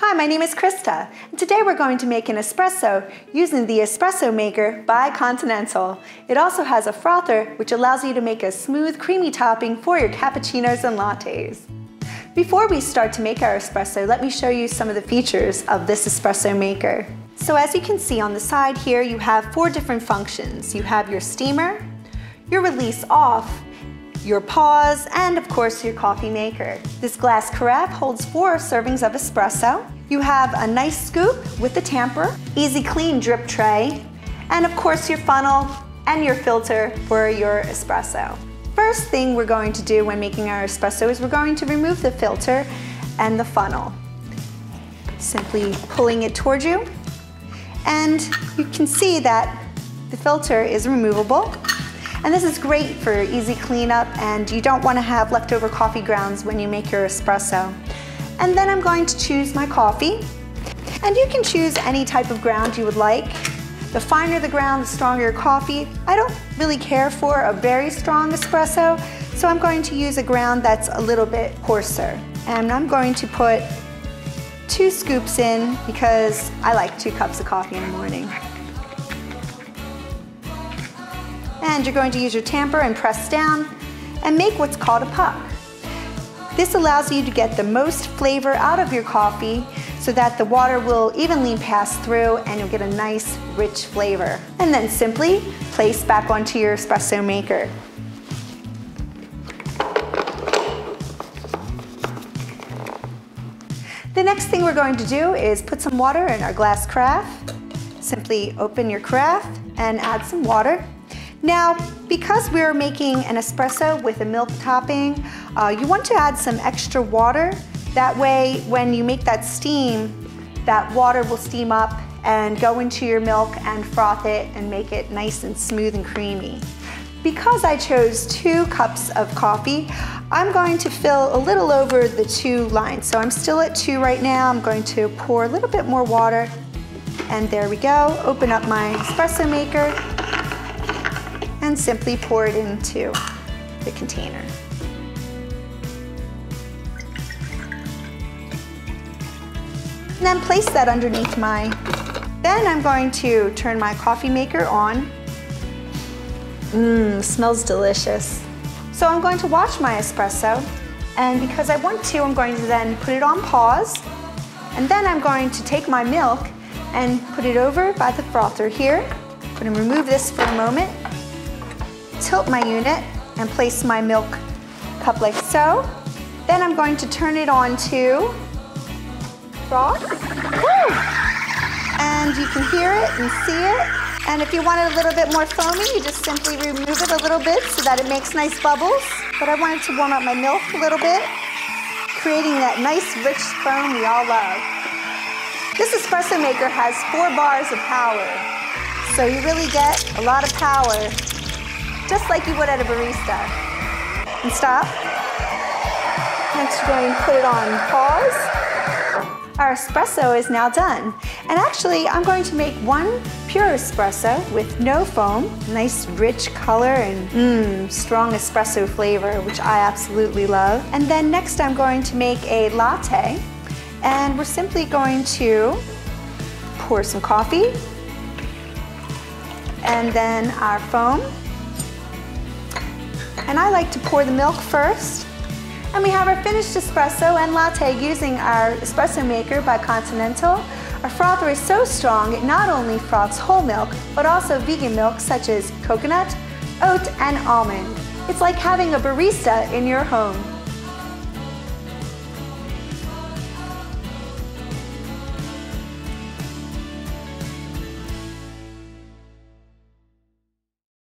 Hi, my name is Krista, and today we're going to make an espresso using the Espresso Maker by Continental. It also has a frother, which allows you to make a smooth, creamy topping for your cappuccinos and lattes. Before we start to make our espresso, let me show you some of the features of this espresso maker. So as you can see on the side here, you have four different functions. You have your steamer, your release off, your pause, and of course your coffee maker. This glass carafe holds four servings of espresso. You have a nice scoop with the tamper, easy clean drip tray, and of course your funnel and your filter for your espresso. First thing we're going to do when making our espresso is we're going to remove the filter and the funnel. Simply pulling it towards you, and you can see that the filter is removable and this is great for easy cleanup and you don't want to have leftover coffee grounds when you make your espresso. And then I'm going to choose my coffee. And you can choose any type of ground you would like. The finer the ground, the stronger your coffee. I don't really care for a very strong espresso, so I'm going to use a ground that's a little bit coarser. And I'm going to put two scoops in because I like two cups of coffee in the morning. And you're going to use your tamper and press down and make what's called a puck. This allows you to get the most flavor out of your coffee so that the water will evenly pass through and you'll get a nice rich flavor. And then simply place back onto your espresso maker. The next thing we're going to do is put some water in our glass carafe. Simply open your carafe and add some water. Now, because we're making an espresso with a milk topping, uh, you want to add some extra water. That way, when you make that steam, that water will steam up and go into your milk and froth it and make it nice and smooth and creamy. Because I chose two cups of coffee, I'm going to fill a little over the two lines. So I'm still at two right now. I'm going to pour a little bit more water and there we go. Open up my espresso maker and simply pour it into the container. And then place that underneath my, then I'm going to turn my coffee maker on. Mmm, smells delicious. So I'm going to watch my espresso and because I want to, I'm going to then put it on pause and then I'm going to take my milk and put it over by the frother here. I'm going to remove this for a moment tilt my unit and place my milk cup like so. Then I'm going to turn it on to froth. Woo! And you can hear it and see it. And if you want it a little bit more foamy, you just simply remove it a little bit so that it makes nice bubbles. But I wanted to warm up my milk a little bit, creating that nice rich foam we all love. This espresso maker has four bars of power. So you really get a lot of power just like you would at a barista. And stop. Next, you're going to put it on pause. Our espresso is now done. And actually, I'm going to make one pure espresso with no foam, nice rich color and mmm, strong espresso flavor, which I absolutely love. And then next I'm going to make a latte. And we're simply going to pour some coffee and then our foam and I like to pour the milk first. And we have our finished espresso and latte using our espresso maker by Continental. Our frother is so strong it not only froths whole milk, but also vegan milk such as coconut, oat, and almond. It's like having a barista in your home.